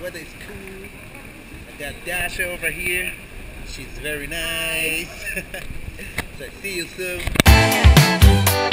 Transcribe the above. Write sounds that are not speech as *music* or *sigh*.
weather is cool. I got Dasha over here. She's very nice. *laughs* so see you soon.